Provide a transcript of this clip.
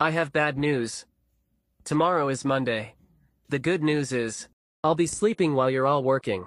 I have bad news. Tomorrow is Monday. The good news is, I'll be sleeping while you're all working.